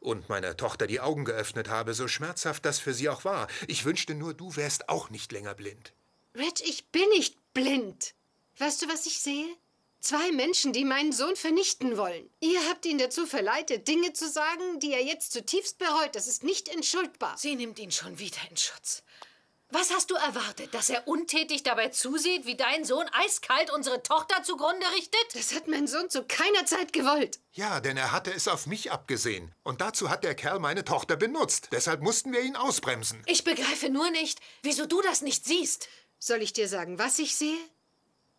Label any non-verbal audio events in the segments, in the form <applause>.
und meiner Tochter die Augen geöffnet habe, so schmerzhaft das für sie auch war. Ich wünschte nur, du wärst auch nicht länger blind. Reg, ich bin nicht blind. Weißt du, was ich sehe? Zwei Menschen, die meinen Sohn vernichten wollen. Ihr habt ihn dazu verleitet, Dinge zu sagen, die er jetzt zutiefst bereut. Das ist nicht entschuldbar. Sie nimmt ihn schon wieder in Schutz. Was hast du erwartet, dass er untätig dabei zusieht, wie dein Sohn eiskalt unsere Tochter zugrunde richtet? Das hat mein Sohn zu keiner Zeit gewollt. Ja, denn er hatte es auf mich abgesehen. Und dazu hat der Kerl meine Tochter benutzt. Deshalb mussten wir ihn ausbremsen. Ich begreife nur nicht, wieso du das nicht siehst. Soll ich dir sagen, was ich sehe?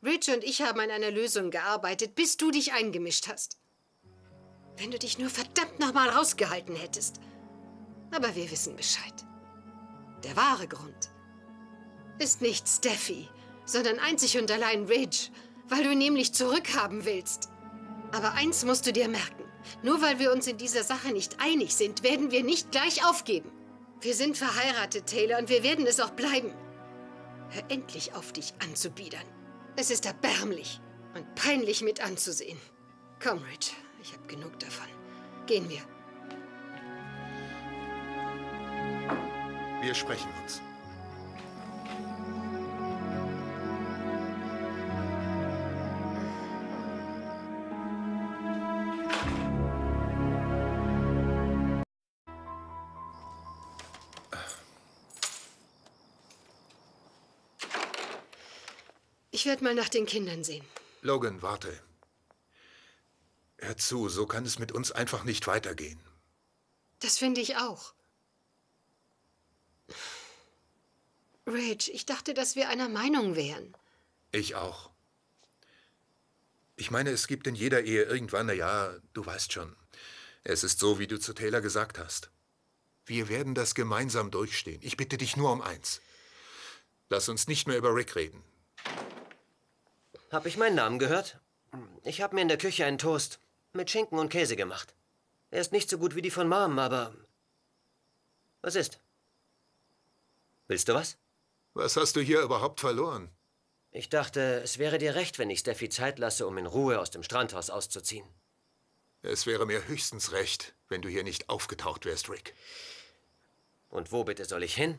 Rich und ich haben an einer Lösung gearbeitet, bis du dich eingemischt hast. Wenn du dich nur verdammt nochmal rausgehalten hättest. Aber wir wissen Bescheid. Der wahre Grund ist nicht Steffi, sondern einzig und allein Ridge, weil du ihn nämlich zurückhaben willst. Aber eins musst du dir merken. Nur weil wir uns in dieser Sache nicht einig sind, werden wir nicht gleich aufgeben. Wir sind verheiratet, Taylor, und wir werden es auch bleiben. Hör endlich auf, dich anzubiedern. Es ist erbärmlich und peinlich mit anzusehen. Komm, Ridge, ich habe genug davon. Gehen wir. Wir sprechen uns. Werde mal nach den Kindern sehen. Logan, warte. Hör zu, so kann es mit uns einfach nicht weitergehen. Das finde ich auch. Rage, ich dachte, dass wir einer Meinung wären. Ich auch. Ich meine, es gibt in jeder Ehe irgendwann, na ja, du weißt schon. Es ist so, wie du zu Taylor gesagt hast. Wir werden das gemeinsam durchstehen. Ich bitte dich nur um eins. Lass uns nicht mehr über Rick reden. Hab ich meinen Namen gehört? Ich habe mir in der Küche einen Toast mit Schinken und Käse gemacht. Er ist nicht so gut wie die von Mom, aber... Was ist? Willst du was? Was hast du hier überhaupt verloren? Ich dachte, es wäre dir recht, wenn ich Steffi Zeit lasse, um in Ruhe aus dem Strandhaus auszuziehen. Es wäre mir höchstens recht, wenn du hier nicht aufgetaucht wärst, Rick. Und wo bitte soll ich hin?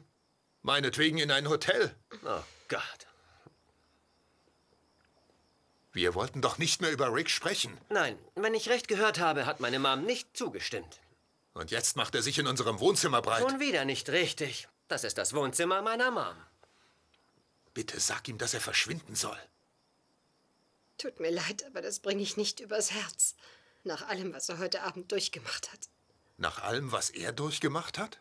Meinetwegen in ein Hotel. Oh Gott. Wir wollten doch nicht mehr über Rick sprechen. Nein, wenn ich recht gehört habe, hat meine Mom nicht zugestimmt. Und jetzt macht er sich in unserem Wohnzimmer breit. Schon wieder nicht richtig. Das ist das Wohnzimmer meiner Mom. Bitte sag ihm, dass er verschwinden soll. Tut mir leid, aber das bringe ich nicht übers Herz. Nach allem, was er heute Abend durchgemacht hat. Nach allem, was er durchgemacht hat?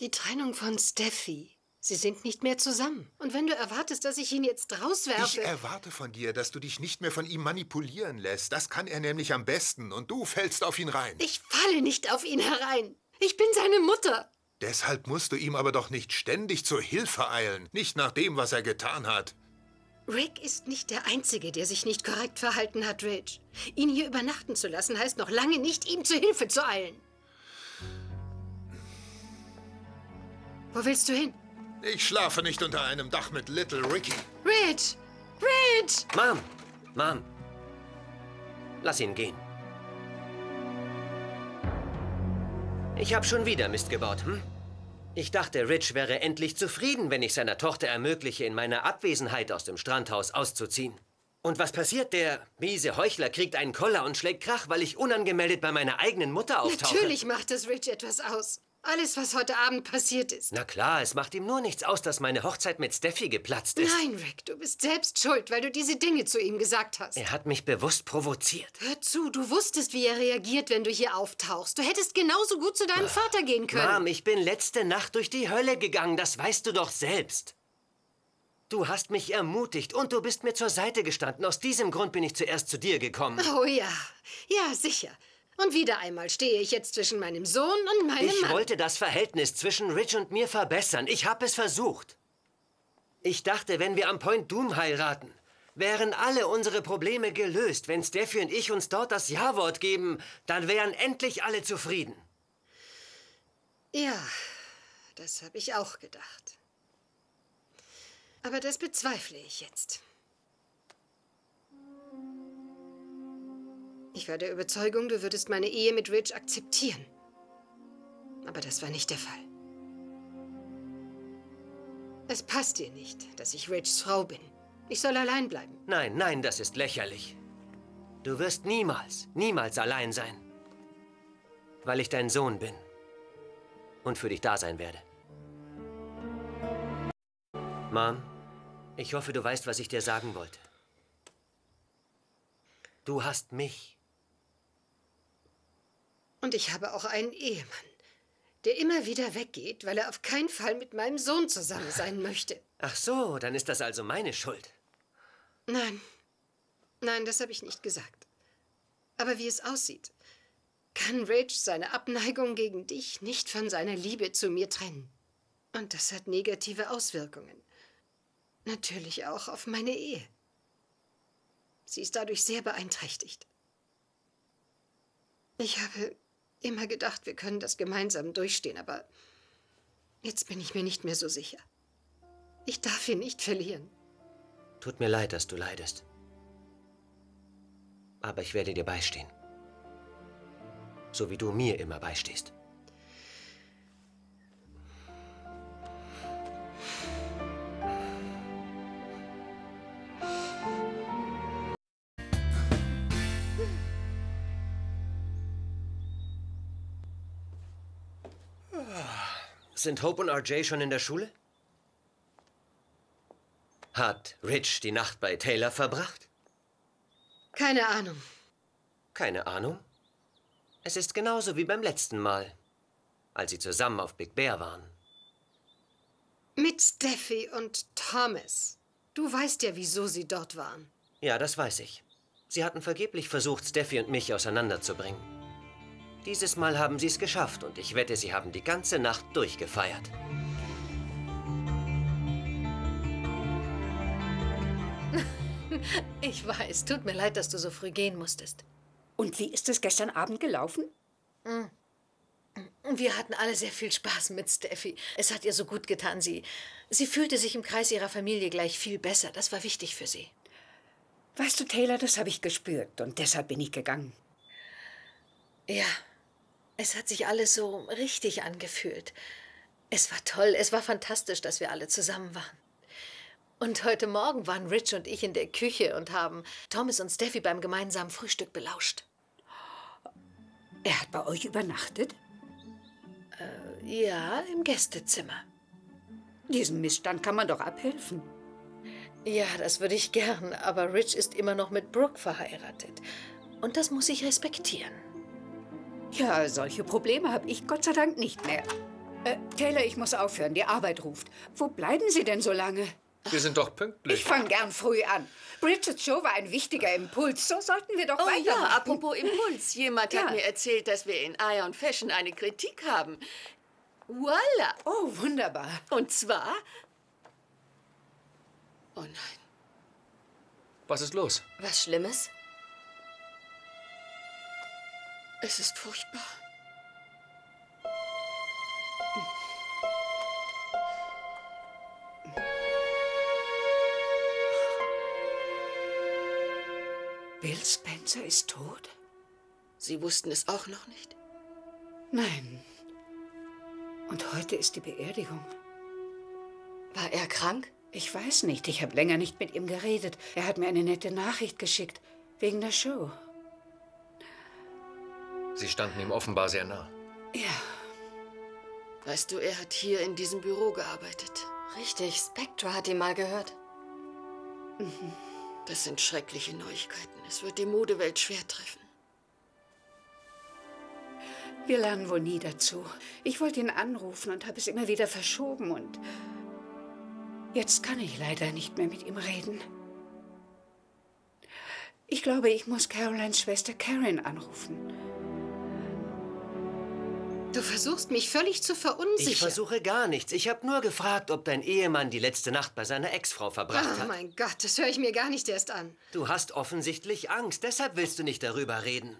Die Trennung von Steffi. Sie sind nicht mehr zusammen. Und wenn du erwartest, dass ich ihn jetzt rauswerfe... Ich erwarte von dir, dass du dich nicht mehr von ihm manipulieren lässt. Das kann er nämlich am besten. Und du fällst auf ihn rein. Ich falle nicht auf ihn herein. Ich bin seine Mutter. Deshalb musst du ihm aber doch nicht ständig zur Hilfe eilen. Nicht nach dem, was er getan hat. Rick ist nicht der Einzige, der sich nicht korrekt verhalten hat, Ridge. Ihn hier übernachten zu lassen, heißt noch lange nicht, ihm zur Hilfe zu eilen. Wo willst du hin? Ich schlafe nicht unter einem Dach mit Little Ricky. Ridge! Ridge! Mom! Mom! Lass ihn gehen. Ich habe schon wieder Mist gebaut, hm? Ich dachte, Rich wäre endlich zufrieden, wenn ich seiner Tochter ermögliche, in meiner Abwesenheit aus dem Strandhaus auszuziehen. Und was passiert? Der miese Heuchler kriegt einen Koller und schlägt Krach, weil ich unangemeldet bei meiner eigenen Mutter auftauche. Natürlich macht es Rich etwas aus. Alles, was heute Abend passiert ist. Na klar, es macht ihm nur nichts aus, dass meine Hochzeit mit Steffi geplatzt ist. Nein, Rick, du bist selbst schuld, weil du diese Dinge zu ihm gesagt hast. Er hat mich bewusst provoziert. Hör zu, du wusstest, wie er reagiert, wenn du hier auftauchst. Du hättest genauso gut zu deinem Vater gehen können. Mom, ich bin letzte Nacht durch die Hölle gegangen, das weißt du doch selbst. Du hast mich ermutigt und du bist mir zur Seite gestanden. Aus diesem Grund bin ich zuerst zu dir gekommen. Oh ja, ja, sicher. Und wieder einmal stehe ich jetzt zwischen meinem Sohn und meinem Ich Mann. wollte das Verhältnis zwischen Rich und mir verbessern. Ich habe es versucht. Ich dachte, wenn wir am Point Doom heiraten, wären alle unsere Probleme gelöst. Wenn Steffi und ich uns dort das Ja-Wort geben, dann wären endlich alle zufrieden. Ja, das habe ich auch gedacht. Aber das bezweifle ich jetzt. Ich war der Überzeugung, du würdest meine Ehe mit Rich akzeptieren. Aber das war nicht der Fall. Es passt dir nicht, dass ich Riches Frau bin. Ich soll allein bleiben. Nein, nein, das ist lächerlich. Du wirst niemals, niemals allein sein. Weil ich dein Sohn bin. Und für dich da sein werde. Mom, ich hoffe, du weißt, was ich dir sagen wollte. Du hast mich. Und ich habe auch einen Ehemann, der immer wieder weggeht, weil er auf keinen Fall mit meinem Sohn zusammen sein möchte. Ach so, dann ist das also meine Schuld. Nein, nein, das habe ich nicht gesagt. Aber wie es aussieht, kann Rich seine Abneigung gegen dich nicht von seiner Liebe zu mir trennen. Und das hat negative Auswirkungen. Natürlich auch auf meine Ehe. Sie ist dadurch sehr beeinträchtigt. Ich habe immer gedacht, wir können das gemeinsam durchstehen, aber jetzt bin ich mir nicht mehr so sicher. Ich darf ihn nicht verlieren. Tut mir leid, dass du leidest. Aber ich werde dir beistehen. So wie du mir immer beistehst. Sind Hope und RJ schon in der Schule? Hat Rich die Nacht bei Taylor verbracht? Keine Ahnung. Keine Ahnung. Es ist genauso wie beim letzten Mal, als sie zusammen auf Big Bear waren. Mit Steffi und Thomas. Du weißt ja, wieso sie dort waren. Ja, das weiß ich. Sie hatten vergeblich versucht, Steffi und mich auseinanderzubringen. Dieses Mal haben sie es geschafft und ich wette, sie haben die ganze Nacht durchgefeiert. <laughs> Ich weiß, tut mir leid, dass du so früh gehen musstest. Und wie ist es gestern Abend gelaufen? Wir hatten alle sehr viel Spaß mit Steffi. Es hat ihr so gut getan. Sie, sie fühlte sich im Kreis ihrer Familie gleich viel besser. Das war wichtig für sie. Weißt du, Taylor, das habe ich gespürt und deshalb bin ich gegangen. Ja, es hat sich alles so richtig angefühlt. Es war toll, es war fantastisch, dass wir alle zusammen waren. Und heute Morgen waren Rich und ich in der Küche und haben Thomas und Steffi beim gemeinsamen Frühstück belauscht. Er hat bei euch übernachtet? Ja, im Gästezimmer. Diesem Missstand kann man doch abhelfen. Ja, das würde ich gern, aber Rich ist immer noch mit Brooke verheiratet. Und das muss ich respektieren. Ja, solche Probleme habe ich Gott sei Dank nicht mehr. Äh, Taylor, ich muss aufhören. Die Arbeit ruft. Wo bleiben Sie denn so lange? Wir sind doch pünktlich. Ich fange gern früh an. Bridgets Show war ein wichtiger Impuls. So sollten wir doch Oh ja, weitermachen. apropos Impuls. Jemand Ja. hat mir erzählt, dass wir in Ion Fashion eine Kritik haben. Voila! Oh, wunderbar. Und zwar... Oh nein. Was ist los? Was Schlimmes? Es ist furchtbar. Bill Spencer ist tot? Sie wussten es auch noch nicht. Nein. Und heute ist die Beerdigung. War er krank? Ich weiß nicht. Ich habe länger nicht mit ihm geredet. Er hat mir eine nette Nachricht geschickt. Wegen der Show. Sie standen ihm offenbar sehr nah. Ja. Weißt du, er hat hier in diesem Büro gearbeitet. Richtig, Spectra hat ihn mal gehört. Das sind schreckliche Neuigkeiten. Es wird die Modewelt schwer treffen. Wir lernen wohl nie dazu. Ich wollte ihn anrufen und habe es immer wieder verschoben und jetzt kann ich leider nicht mehr mit ihm reden. Ich glaube, ich muss Carolines Schwester Karen anrufen. Du versuchst mich völlig zu verunsichern. Ich versuche gar nichts. Ich habe nur gefragt, ob dein Ehemann die letzte Nacht bei seiner Ex-Frau verbracht Oh hat. mein Gott, das höre ich mir gar nicht erst an. Du hast offensichtlich Angst, deshalb willst du nicht darüber reden.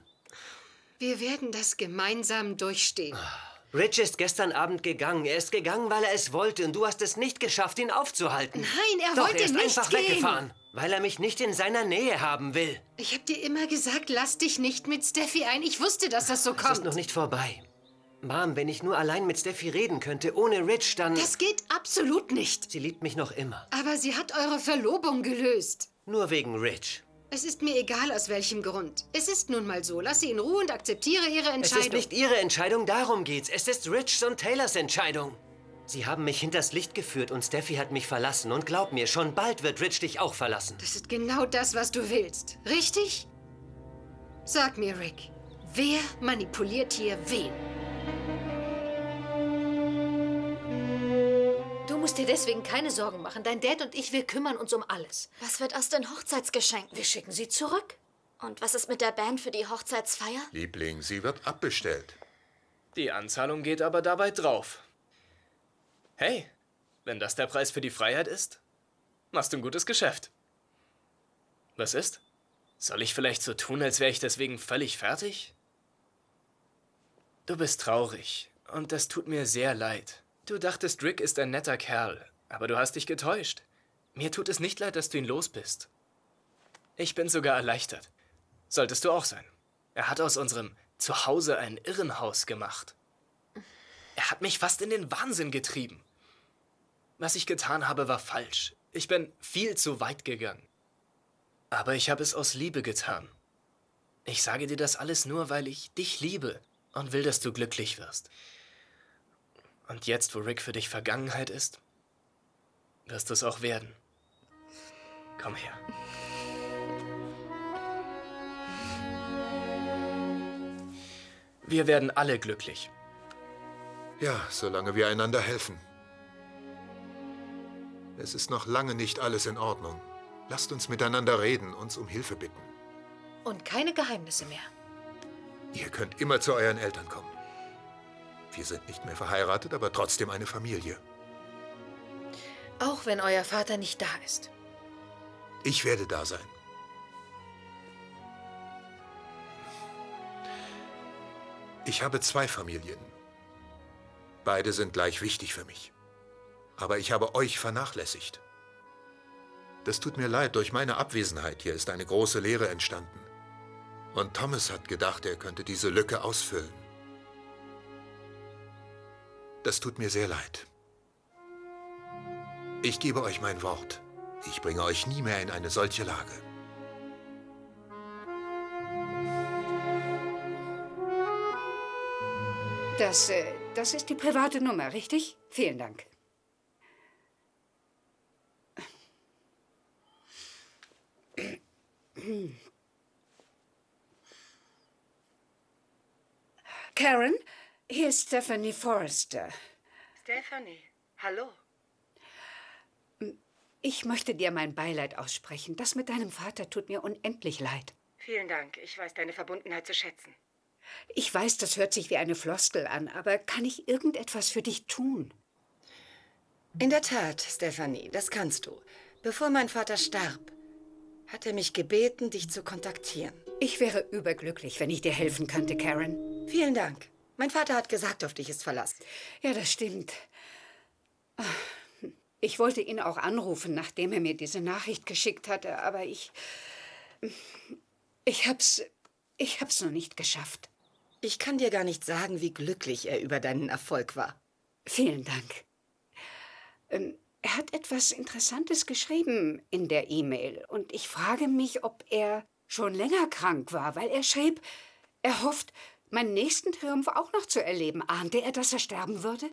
Wir werden das gemeinsam durchstehen. Rich ist gestern Abend gegangen. Er ist gegangen, weil er es wollte und du hast es nicht geschafft, ihn aufzuhalten. Nein, er Doch, wollte er ist nicht einfach gehen. weggefahren, weil er mich nicht in seiner Nähe haben will. Ich habe dir immer gesagt, lass dich nicht mit Steffi ein. Ich wusste, dass das so Es ist kommt. noch nicht vorbei. Mom, wenn ich nur allein mit Steffi reden könnte, ohne Rich, dann... Das geht absolut nicht. Sie liebt mich noch immer. Aber sie hat eure Verlobung gelöst. Nur wegen Rich. Es ist mir egal, aus welchem Grund. Es ist nun mal so. Lass sie in Ruhe und akzeptiere ihre Entscheidung. Es ist nicht ihre Entscheidung, darum geht's. Es ist Richs und Taylors Entscheidung. Sie haben mich hinters Licht geführt und Steffi hat mich verlassen. Und glaub mir, schon bald wird Rich dich auch verlassen. Das ist genau das, was du willst. Richtig? Sag mir, Rick, wer manipuliert hier wen? Du musst dir deswegen keine Sorgen machen. Dein Dad und ich, wir kümmern uns um alles. Was wird aus den Hochzeitsgeschenken? Wir schicken sie zurück. Und was ist mit der Band für die Hochzeitsfeier? Liebling, sie wird abbestellt. Die Anzahlung geht aber dabei drauf. Hey, wenn das der Preis für die Freiheit ist, machst du ein gutes Geschäft. Was ist? Soll ich vielleicht so tun, als wäre ich deswegen völlig fertig? Du bist traurig und das tut mir sehr leid. Du dachtest, Rick ist ein netter Kerl, aber du hast dich getäuscht. Mir tut es nicht leid, dass du ihn los bist. Ich bin sogar erleichtert. Solltest du auch sein. Er hat aus unserem Zuhause ein Irrenhaus gemacht. Er hat mich fast in den Wahnsinn getrieben. Was ich getan habe, war falsch. Ich bin viel zu weit gegangen. Aber ich habe es aus Liebe getan. Ich sage dir das alles nur, weil ich dich liebe und will, dass du glücklich wirst. Und jetzt, wo Rick für dich Vergangenheit ist, wirst du es auch werden. Komm her. Wir werden alle glücklich. Ja, solange wir einander helfen. Es ist noch lange nicht alles in Ordnung. Lasst uns miteinander reden, uns um Hilfe bitten. Und keine Geheimnisse mehr. Ihr könnt immer zu euren Eltern kommen. Wir sind nicht mehr verheiratet, aber trotzdem eine Familie. Auch wenn euer Vater nicht da ist. Ich werde da sein. Ich habe zwei Familien. Beide sind gleich wichtig für mich. Aber ich habe euch vernachlässigt. Das tut mir leid, durch meine Abwesenheit hier ist eine große Leere entstanden. Und Thomas hat gedacht, er könnte diese Lücke ausfüllen. Das tut mir sehr leid. Ich gebe euch mein Wort. Ich bringe euch nie mehr in eine solche Lage. Das, äh, das ist die private Nummer, richtig? Vielen Dank. Karen, hier ist Stephanie Forrester. Stephanie, hallo. Ich möchte dir mein Beileid aussprechen. Das mit deinem Vater tut mir unendlich leid. Vielen Dank. Ich weiß deine Verbundenheit zu schätzen. Ich weiß, das hört sich wie eine Floskel an, aber kann ich irgendetwas für dich tun? In der Tat, Stephanie, das kannst du. Bevor mein Vater starb, hat er mich gebeten, dich zu kontaktieren. Ich wäre überglücklich, wenn ich dir helfen könnte, Karen. Vielen Dank. Mein Vater hat gesagt, auf dich ist Verlass. Ja, das stimmt. Ich wollte ihn auch anrufen, nachdem er mir diese Nachricht geschickt hatte, aber ich. Ich hab's. Ich hab's noch nicht geschafft. Ich kann dir gar nicht sagen, wie glücklich er über deinen Erfolg war. Vielen Dank. Ähm, er hat etwas Interessantes geschrieben in der E-Mail und ich frage mich, ob er schon länger krank war, weil er schrieb, er hofft, meinen nächsten Triumph auch noch zu erleben. Ahnte er, dass er sterben würde?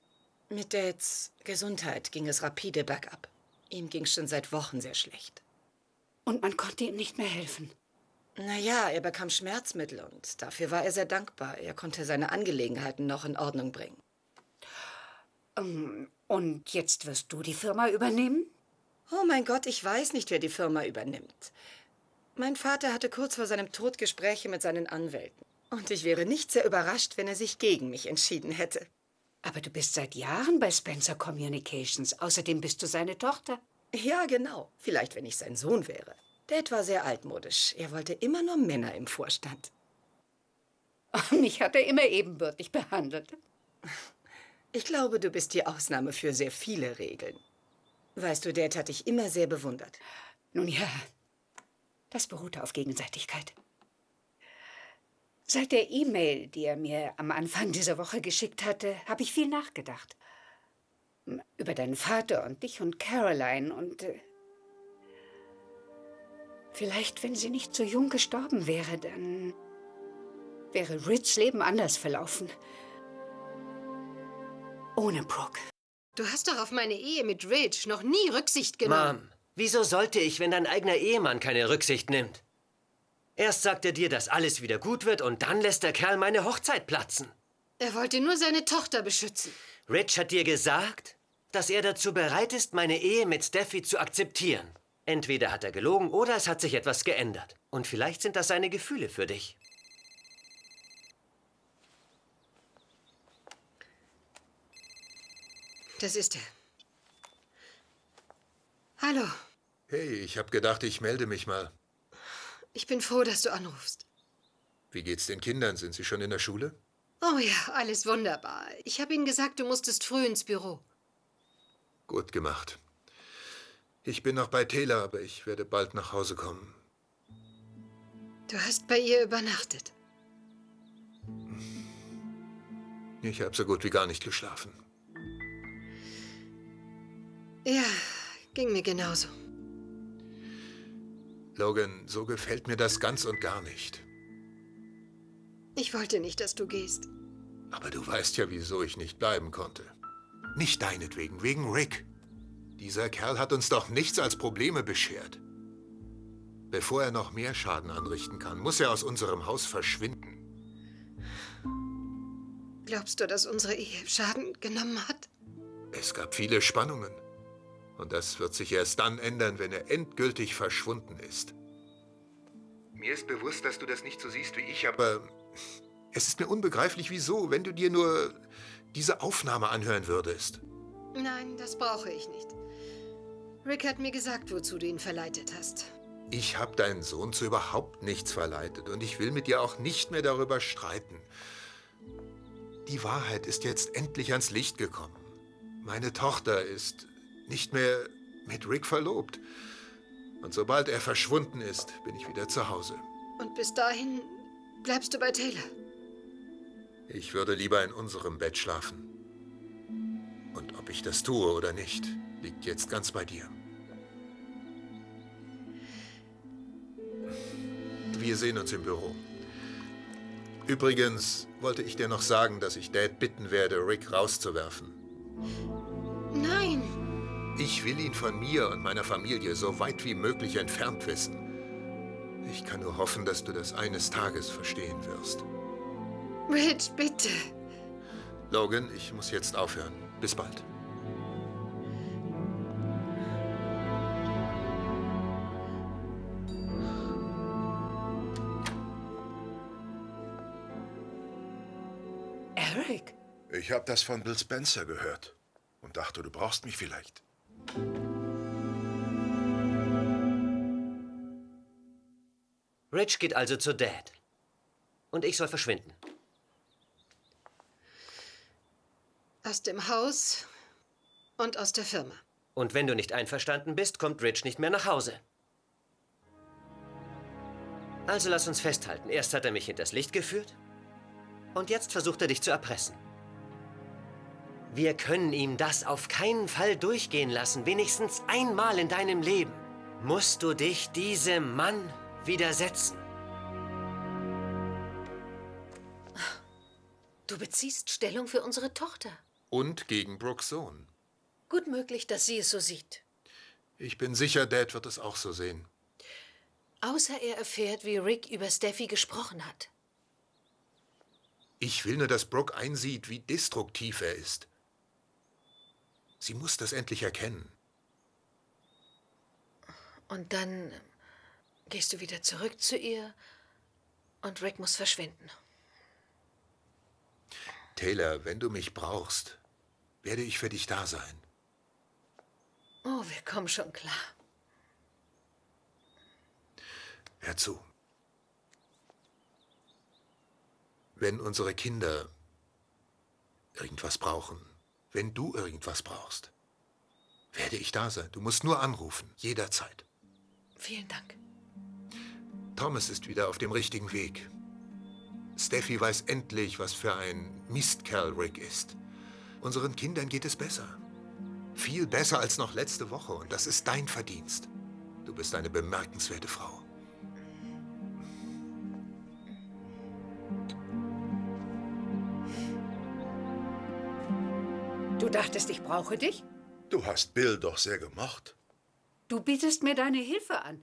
Mit Dads Gesundheit ging es rapide bergab. Ihm ging schon seit Wochen sehr schlecht. Und man konnte ihm nicht mehr helfen. Naja, er bekam Schmerzmittel und dafür war er sehr dankbar. Er konnte seine Angelegenheiten noch in Ordnung bringen. Ähm, und jetzt wirst du die Firma übernehmen? Oh mein Gott, ich weiß nicht, wer die Firma übernimmt. Mein Vater hatte kurz vor seinem Tod Gespräche mit seinen Anwälten. Und ich wäre nicht sehr überrascht, wenn er sich gegen mich entschieden hätte. Aber du bist seit Jahren bei Spencer Communications. Außerdem bist du seine Tochter. Ja, genau. Vielleicht, wenn ich sein Sohn wäre. Dad war sehr altmodisch. Er wollte immer nur Männer im Vorstand. Mich hat er immer ebenbürtig behandelt. Ich glaube, du bist die Ausnahme für sehr viele Regeln. Weißt du, Dad hat dich immer sehr bewundert. Nun ja, das beruhte auf Gegenseitigkeit. Seit der E-Mail, die er mir am Anfang dieser Woche geschickt hatte, habe ich viel nachgedacht. Über deinen Vater und dich und Caroline und äh, vielleicht, wenn sie nicht so jung gestorben wäre, dann wäre Rids Leben anders verlaufen. Ohne Brooke. Du hast doch auf meine Ehe mit Ridge noch nie Rücksicht genommen. Mom, wieso sollte ich, wenn dein eigener Ehemann keine Rücksicht nimmt? Erst sagt er dir, dass alles wieder gut wird und dann lässt der Kerl meine Hochzeit platzen. Er wollte nur seine Tochter beschützen. Rich hat dir gesagt, dass er dazu bereit ist, meine Ehe mit Steffi zu akzeptieren. Entweder hat er gelogen oder es hat sich etwas geändert. Und vielleicht sind das seine Gefühle für dich. Das ist er. Hallo. Hey, ich hab gedacht, ich melde mich mal. Ich bin froh, dass du anrufst. Wie geht's den Kindern? Sind sie schon in der Schule? Oh ja, alles wunderbar. Ich habe ihnen gesagt, du musstest früh ins Büro. Gut gemacht. Ich bin noch bei Taylor, aber ich werde bald nach Hause kommen. Du hast bei ihr übernachtet. Ich habe so gut wie gar nicht geschlafen. Ja, ging mir genauso. Logan, so gefällt mir das ganz und gar nicht. Ich wollte nicht, dass du gehst. Aber du weißt ja, wieso ich nicht bleiben konnte. Nicht deinetwegen, wegen Rick. Dieser Kerl hat uns doch nichts als Probleme beschert. Bevor er noch mehr Schaden anrichten kann, muss er aus unserem Haus verschwinden. Glaubst du, dass unsere Ehe Schaden genommen hat? Es gab viele Spannungen. Und das wird sich erst dann ändern, wenn er endgültig verschwunden ist. Mir ist bewusst, dass du das nicht so siehst wie ich, aber es ist mir unbegreiflich, wieso, wenn du dir nur diese Aufnahme anhören würdest. Nein, das brauche ich nicht. Rick hat mir gesagt, wozu du ihn verleitet hast. Ich habe deinen Sohn zu überhaupt nichts verleitet und ich will mit dir auch nicht mehr darüber streiten. Die Wahrheit ist jetzt endlich ans Licht gekommen. Meine Tochter ist nicht mehr mit Rick verlobt. Und sobald er verschwunden ist, bin ich wieder zu Hause. Und bis dahin bleibst du bei Taylor. Ich würde lieber in unserem Bett schlafen. Und ob ich das tue oder nicht, liegt jetzt ganz bei dir. Wir sehen uns im Büro. Übrigens wollte ich dir noch sagen, dass ich Dad bitten werde, Rick rauszuwerfen. Nein. Ich will ihn von mir und meiner Familie so weit wie möglich entfernt wissen. Ich kann nur hoffen, dass du das eines Tages verstehen wirst. Rich, bitte. Logan, ich muss jetzt aufhören. Bis bald. Eric? Ich habe das von Bill Spencer gehört und dachte, du brauchst mich vielleicht. Rich geht also zu Dad. Und ich soll verschwinden. Aus dem Haus und aus der Firma. Und wenn du nicht einverstanden bist, kommt Rich nicht mehr nach Hause. Also lass uns festhalten. Erst hat er mich hinters Licht geführt und jetzt versucht er dich zu erpressen. Wir können ihm das auf keinen Fall durchgehen lassen. Wenigstens einmal in deinem Leben musst du dich diesem Mann widersetzen. Du beziehst Stellung für unsere Tochter. Und gegen Brooks Sohn. Gut möglich, dass sie es so sieht. Ich bin sicher, Dad wird es auch so sehen. Außer er erfährt, wie Rick über Steffi gesprochen hat. Ich will nur, dass Brooke einsieht, wie destruktiv er ist. Sie muss das endlich erkennen. Und dann gehst du wieder zurück zu ihr und Rick muss verschwinden. Taylor, wenn du mich brauchst, werde ich für dich da sein. Oh, wir kommen schon klar. Hör zu. Wenn unsere Kinder irgendwas brauchen, wenn du irgendwas brauchst, werde ich da sein. Du musst nur anrufen, jederzeit. Vielen Dank. Thomas ist wieder auf dem richtigen Weg. Steffi weiß endlich, was für ein Mistkerl Rick ist. Unseren Kindern geht es besser. Viel besser als noch letzte Woche. Und das ist dein Verdienst. Du bist eine bemerkenswerte Frau. Du dachtest, ich brauche dich? Du hast Bill doch sehr gemocht. Du bietest mir deine Hilfe an.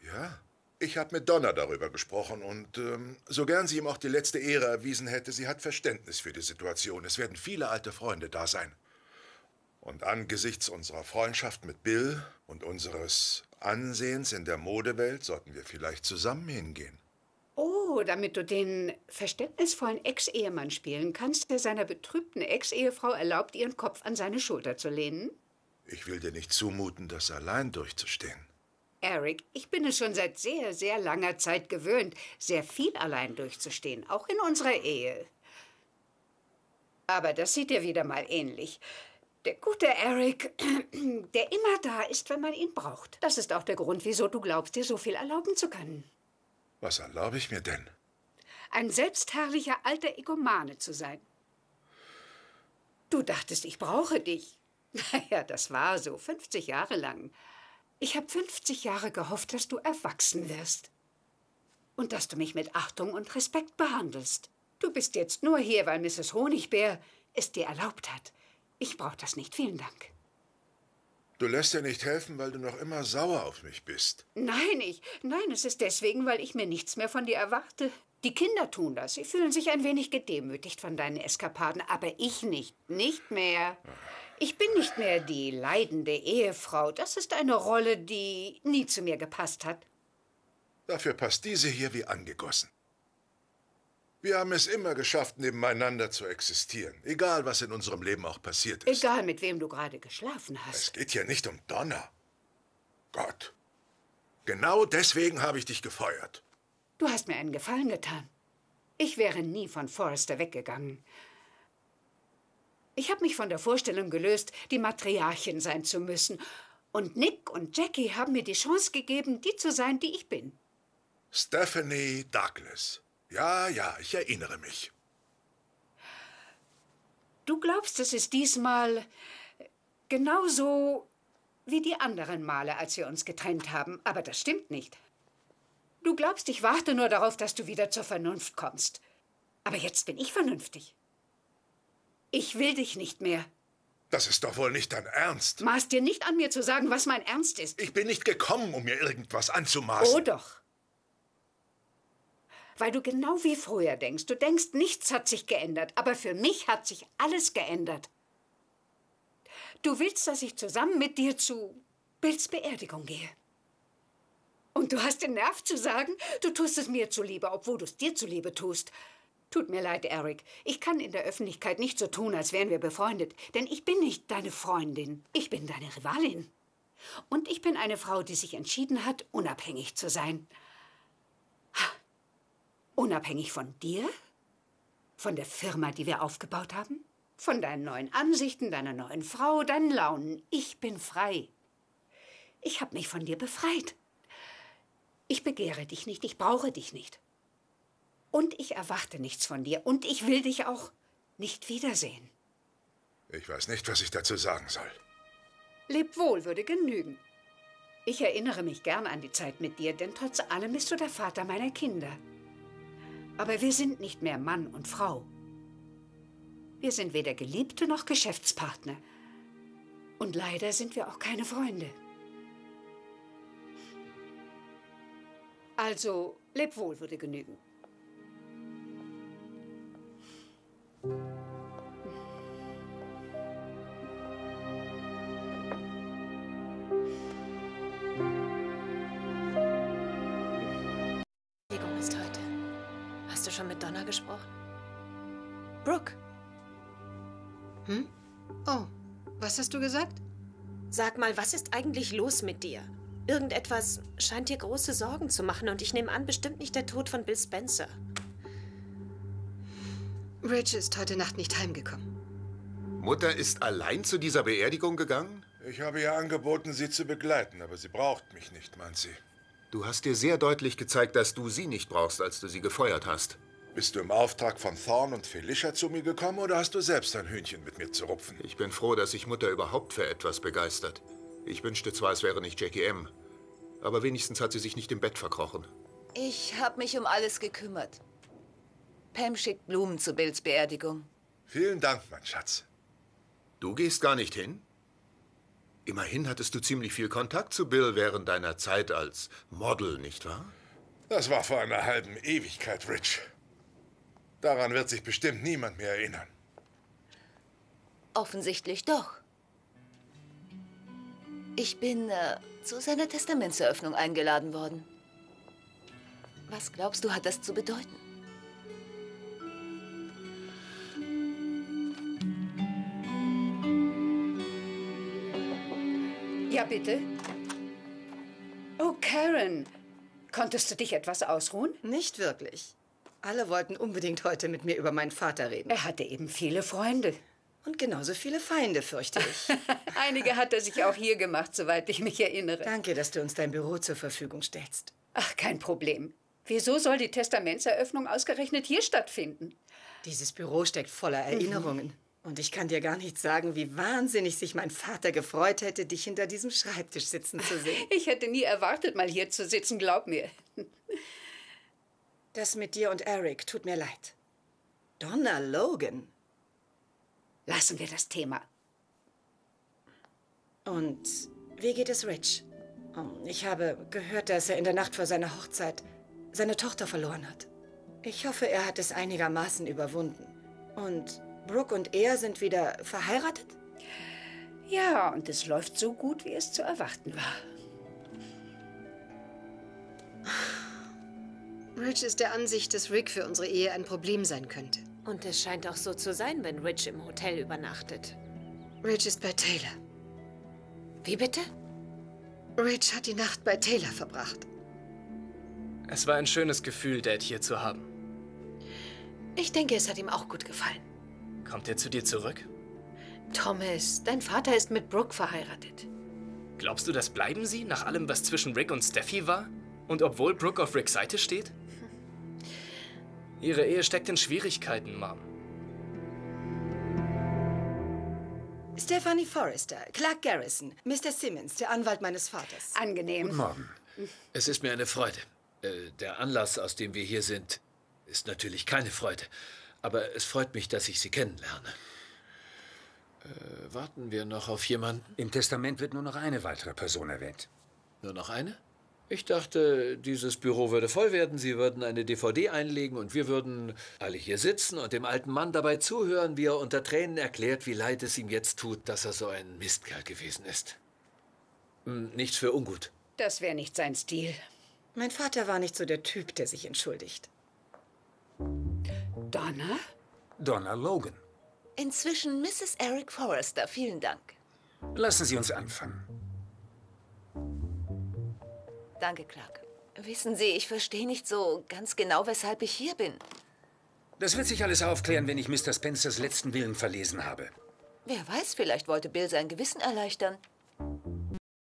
Ja, ich habe mit Donna darüber gesprochen und ähm, so gern sie ihm auch die letzte Ehre erwiesen hätte, sie hat Verständnis für die Situation. Es werden viele alte Freunde da sein. Und angesichts unserer Freundschaft mit Bill und unseres Ansehens in der Modewelt sollten wir vielleicht zusammen hingehen. Oh, damit du den verständnisvollen Ex-Ehemann spielen kannst, der seiner betrübten Ex-Ehefrau erlaubt, ihren Kopf an seine Schulter zu lehnen? Ich will dir nicht zumuten, das allein durchzustehen. Eric, ich bin es schon seit sehr, sehr langer Zeit gewöhnt, sehr viel allein durchzustehen, auch in unserer Ehe. Aber das sieht dir wieder mal ähnlich. Der gute Eric, <clears throat> der immer da ist, wenn man ihn braucht. Das ist auch der Grund, wieso du glaubst, dir so viel erlauben zu können. Was erlaube ich mir denn? Ein selbstherrlicher alter Egomane zu sein. Du dachtest, ich brauche dich. <laughs> Naja, das war so, 50 Jahre lang. Ich habe 50 Jahre gehofft, dass du erwachsen wirst. Und dass du mich mit Achtung und Respekt behandelst. Du bist jetzt nur hier, weil Mrs. Honigbär es dir erlaubt hat. Ich brauche das nicht, vielen Dank. Du lässt dir nicht helfen, weil du noch immer sauer auf mich bist. Nein, ich. Nein, es ist deswegen, weil ich mir nichts mehr von dir erwarte. Die Kinder tun das. Sie fühlen sich ein wenig gedemütigt von deinen Eskapaden, aber ich nicht. Nicht mehr. Ich bin nicht mehr die leidende Ehefrau. Das ist eine Rolle, die nie zu mir gepasst hat. Dafür passt diese hier wie angegossen. Wir haben es immer geschafft, nebeneinander zu existieren, egal was in unserem Leben auch passiert ist. Egal, mit wem du gerade geschlafen hast. Es geht hier nicht um Donner. Gott. Genau deswegen habe ich dich gefeuert. Du hast mir einen Gefallen getan. Ich wäre nie von Forrester weggegangen. Ich habe mich von der Vorstellung gelöst, die Matriarchin sein zu müssen. Und Nick und Jackie haben mir die Chance gegeben, die zu sein, die ich bin. Stephanie Douglas. Ja, ja, ich erinnere mich. Du glaubst, es ist diesmal genauso wie die anderen Male, als wir uns getrennt haben. Aber das stimmt nicht. Du glaubst, ich warte nur darauf, dass du wieder zur Vernunft kommst. Aber jetzt bin ich vernünftig. Ich will dich nicht mehr. Das ist doch wohl nicht dein Ernst. Maß dir nicht an, mir zu sagen, was mein Ernst ist. Ich bin nicht gekommen, um mir irgendwas anzumaßen. Oh doch. Weil du genau wie früher denkst. Du denkst, nichts hat sich geändert. Aber für mich hat sich alles geändert. Du willst, dass ich zusammen mit dir zu Bills Beerdigung gehe. Und du hast den Nerv zu sagen, du tust es mir zuliebe, obwohl du es dir zuliebe tust. Tut mir leid, Eric. Ich kann in der Öffentlichkeit nicht so tun, als wären wir befreundet. Denn ich bin nicht deine Freundin. Ich bin deine Rivalin. Und ich bin eine Frau, die sich entschieden hat, unabhängig zu sein. Unabhängig von dir? Von der Firma, die wir aufgebaut haben? Von deinen neuen Ansichten, deiner neuen Frau, deinen Launen. Ich bin frei. Ich habe mich von dir befreit. Ich begehre dich nicht, ich brauche dich nicht. Und ich erwarte nichts von dir. Und ich will dich auch nicht wiedersehen. Ich weiß nicht, was ich dazu sagen soll. Leb wohl würde genügen. Ich erinnere mich gern an die Zeit mit dir, denn trotz allem bist du der Vater meiner Kinder. Aber wir sind nicht mehr Mann und Frau. Wir sind weder Geliebte noch Geschäftspartner. Und leider sind wir auch keine Freunde. Also, leb wohl würde genügen. Hast du gesagt? sag mal, was ist eigentlich los mit dir? Irgendetwas scheint dir große Sorgen zu machen und ich nehme an, bestimmt nicht der Tod von Bill Spencer. Rich ist heute Nacht nicht heimgekommen. Mutter ist allein zu dieser Beerdigung gegangen? Ich habe ihr angeboten, sie zu begleiten, aber sie braucht mich nicht, meint sie. Du hast dir sehr deutlich gezeigt, dass du sie nicht brauchst, als du sie gefeuert hast. Bist du im Auftrag von Thorne und Felicia zu mir gekommen oder hast du selbst ein Hühnchen mit mir zu rupfen? Ich bin froh, dass sich Mutter überhaupt für etwas begeistert. Ich wünschte zwar, es wäre nicht Jackie M., aber wenigstens hat sie sich nicht im Bett verkrochen. Ich habe mich um alles gekümmert. Pam schickt Blumen zu Bills Beerdigung. Vielen Dank, mein Schatz. Du gehst gar nicht hin? Immerhin hattest du ziemlich viel Kontakt zu Bill während deiner Zeit als Model, nicht wahr? Das war vor einer halben Ewigkeit, Rich. Daran wird sich bestimmt niemand mehr erinnern. Offensichtlich doch. Ich bin äh, zu seiner Testamentseröffnung eingeladen worden. Was glaubst du, hat das zu bedeuten? Ja, bitte. Oh, Karen. Konntest du dich etwas ausruhen? Nicht wirklich. Alle wollten unbedingt heute mit mir über meinen Vater reden. Er hatte eben viele Freunde. Und genauso viele Feinde, fürchte ich. <laughs> Einige hat er sich auch hier gemacht, soweit ich mich erinnere. Danke, dass du uns dein Büro zur Verfügung stellst. Ach, kein Problem. Wieso soll die Testamentseröffnung ausgerechnet hier stattfinden? Dieses Büro steckt voller Erinnerungen. Und ich kann dir gar nicht sagen, wie wahnsinnig sich mein Vater gefreut hätte, dich hinter diesem Schreibtisch sitzen zu sehen. Ich hätte nie erwartet, mal hier zu sitzen, glaub mir. Das mit dir und Eric tut mir leid. Donna Logan. Lassen wir das Thema. Und wie geht es Rich? Oh, Ich habe gehört, dass er in der Nacht vor seiner Hochzeit seine Tochter verloren hat. Ich hoffe, er hat es einigermaßen überwunden. Und Brooke und er sind wieder verheiratet? Ja, und es läuft so gut, wie es zu erwarten war. Rich ist der Ansicht, dass Rick für unsere Ehe ein Problem sein könnte. Und es scheint auch so zu sein, wenn Rich im Hotel übernachtet. Rich ist bei Taylor. Wie bitte? Rich hat die Nacht bei Taylor verbracht. Es war ein schönes Gefühl, Dad hier zu haben. Ich denke, es hat ihm auch gut gefallen. Kommt er zu dir zurück? Thomas, dein Vater ist mit Brooke verheiratet. Glaubst du, das bleiben sie, nach allem, was zwischen Rick und Steffi war? Und obwohl Brooke auf Ricks Seite steht? Ihre Ehe steckt in Schwierigkeiten, Mom. Stephanie Forrester, Clark Garrison, Mr. Simmons, der Anwalt meines Vaters. Angenehm. Guten Morgen. Es ist mir eine Freude. Äh, Der Anlass, aus dem wir hier sind, ist natürlich keine Freude. Aber es freut mich, dass ich Sie kennenlerne. Äh, warten wir noch auf jemanden? Im Testament wird nur noch eine weitere Person erwähnt. Nur noch eine? Ich dachte, dieses Büro würde voll werden. Sie würden eine DVD einlegen und wir würden alle hier sitzen und dem alten Mann dabei zuhören, wie er unter Tränen erklärt, wie leid es ihm jetzt tut, dass er so ein Mistkerl gewesen ist. Hm, Nichts für ungut. Das wäre nicht sein Stil. Mein Vater war nicht so der Typ, der sich entschuldigt. Donna? Donna Logan. Inzwischen Mrs. Eric Forrester. Vielen Dank. Lassen Sie uns anfangen. Danke, Clark. Wissen Sie, ich verstehe nicht so ganz genau, weshalb ich hier bin. Das wird sich alles aufklären, wenn ich Mr. Spencers letzten Willen verlesen habe. Wer weiß, vielleicht wollte Bill sein Gewissen erleichtern.